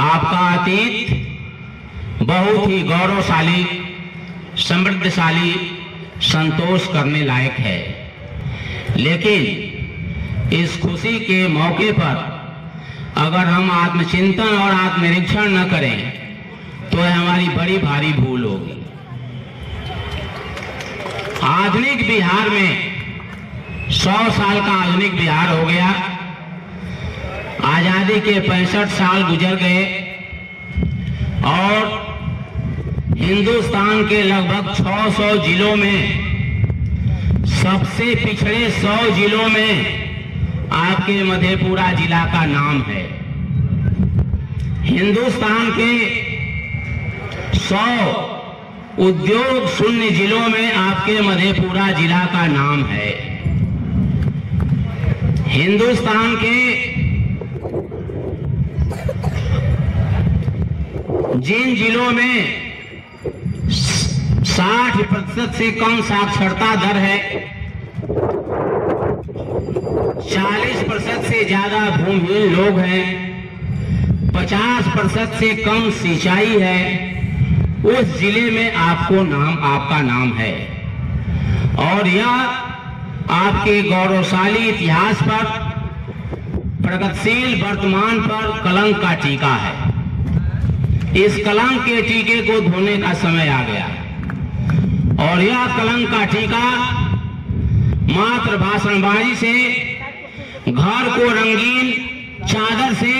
आपका अतीत बहुत ही गौरवशाली, समृद्धशाली, संतोष करने लायक है। लेकिन इस खुशी के मौके पर अगर हम आत्मचिंतन और आत्मनिरीक्षण न करें तो हमारी बड़ी भारी भूल होगी। आधुनिक बिहार में सौ साल का आधुनिक बिहार हो गया। आज़ादी के पैंसठ साल गुजर गए और हिंदुस्तान के लगभग 600 जिलों में, सबसे पिछड़े 100 जिलों में आपके मधेपुरा जिला का नाम है। हिंदुस्तान के 100 उद्योग शून्य जिलों में आपके मधेपुरा जिला का नाम है। हिंदुस्तान के जिन जिलों में 60 प्रतिशत से कम साक्षरता दर है 40 प्रतिशत से ज़्यादा भूमिहीन लोग हैं 50 प्रतिशत से कम सिंचाई है, उस ज़िले में आपको नाम, आपका नाम है। और यह आपके गौरवशाली इतिहास पर, प्रगतिशील वर्तमान पर कलंक का टीका है। इस कलंक के टीके को धोने का समय आ गया। और यह कलंक का टीका मात्र भाषणबाजी से, घर को रंगीन चादर से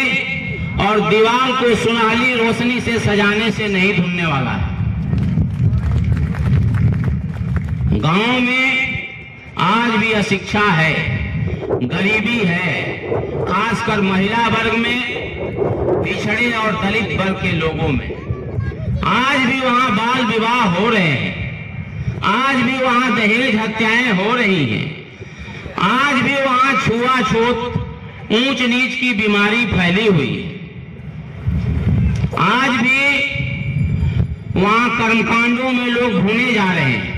और दीवार को सुनहली रोशनी से सजाने से नहीं धुलने वाला है। गाँव में आज भी अशिक्षा है। गरीबी है खासकर महिला वर्ग में, पिछड़े और दलित वर्ग के लोगों में। आज भी वहाँ बाल विवाह हो रहे हैं। आज भी वहाँ दहेज हत्याएँ हो रही हैं। आज भी वहाँ छुआछूत ऊंच नीच की बीमारी फैली हुई है। आज भी वहाँ कर्मकांडों में लोग भूने जा रहे हैं।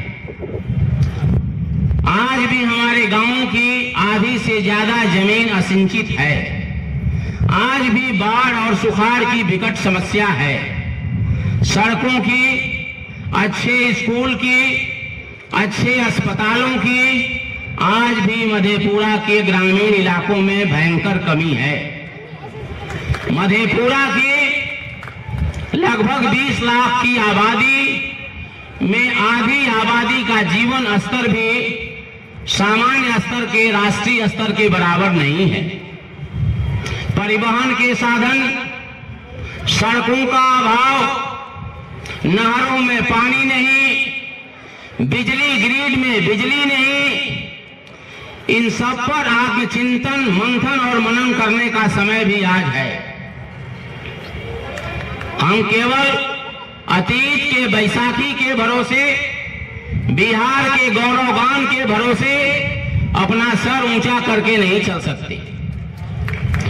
आज भी हमारे गाँवों की आधी से ज़्यादा ज़मीन असिंचित है। आज भी बाढ़ और सुखाड़ की विकट समस्या है। सड़कों की, अच्छे स्कूल की, अच्छे अस्पतालों की, आज भी मधेपुरा के ग्रामीण इलाकों में भयंकर कमी है। मधेपुरा की लगभग 20 लाख की आबादी में आधी आबादी का जीवन स्तर भी सामान्य स्तर के, राष्ट्रीय स्तर के बराबर नहीं है। परिवहन के साधन, सड़कों का अभाव, नहरों में पानी नहीं, बिजली ग्रिड में बिजली नहीं, इन सब पर आत्मचिंतन, मंथन और मनन करने का समय भी आज है। हम केवल अतीत के, बैसाखी के भरोसे बिहार के गौरवगान के भरोसे अपना सर ऊँचा करके नहीं चल सकते।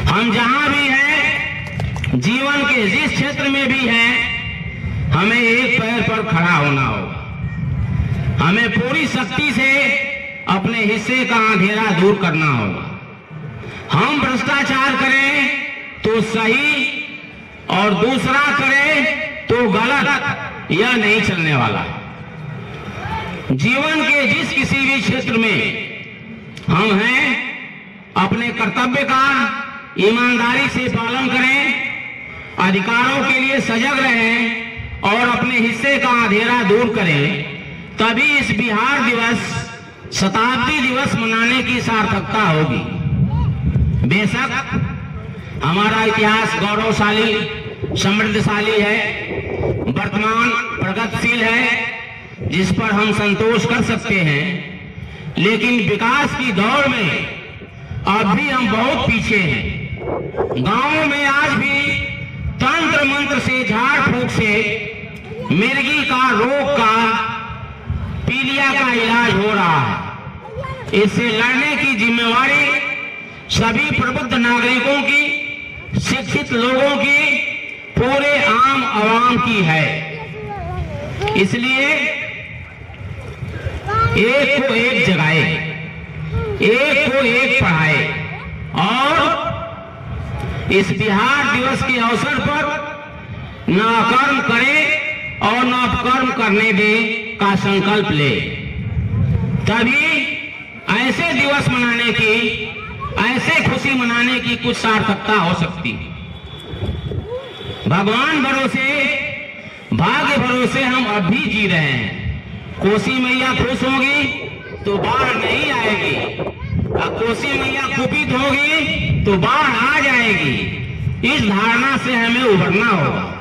हम जहाँ भी हैं, जीवन के जिस क्षेत्र में भी हैं, हमें एक पैर पर खड़ा होना होगा। हमें पूरी शक्ति से अपने हिस्से का अंधेरा दूर करना होगा। हम भ्रष्टाचार करें तो सही और दूसरा करें तो गलत, यह नहीं चलने वाला। जीवन के जिस किसी भी क्षेत्र में हम हैं, अपने कर्तव्य का ईमानदारी से पालन करें, अधिकारों के लिए सजग रहें और अपने हिस्से का अंधेरा दूर करें, तभी इस बिहार दिवस, शताब्दी दिवस मनाने की सार्थकता होगी। बेशक, हमारा इतिहास गौरवशाली, समृद्धशाली है, वर्तमान प्रगतिशील है जिस पर हम संतोष कर सकते हैं, लेकिन विकास की दौड़ में अब भी हम बहुत पीछे हैं। गाँव में आज भी तंत्र मंत्र से झाड़ फूक से मिर्गी का रोग का, पीलिया का इलाज हो रहा है। इससे लड़ने की जिम्मेवारी सभी प्रबुद्ध नागरिकों की, शिक्षित लोगों की, पूरे आम आवाम की है। इसलिए एक को एक जगाए, एक को एक पढ़ाए। और इस बिहार दिवस के अवसर पर न अकर्म करे और न अपकर्म करने दे का संकल्प ले। तभी ऐसे दिवस मनाने की, ऐसे खुशी मनाने की कुछ सार्थकता हो सकती है। भगवान भरोसे, भाग्य भरोसे हम अब भी जी रहे हैं। कोसी मैया खुश होगी तो बाढ़ नहीं आएगी। और कोसी मैया कुपित होगी तो बाढ़ आ जाएगी। इस धारणा से हमें उभरना होगा।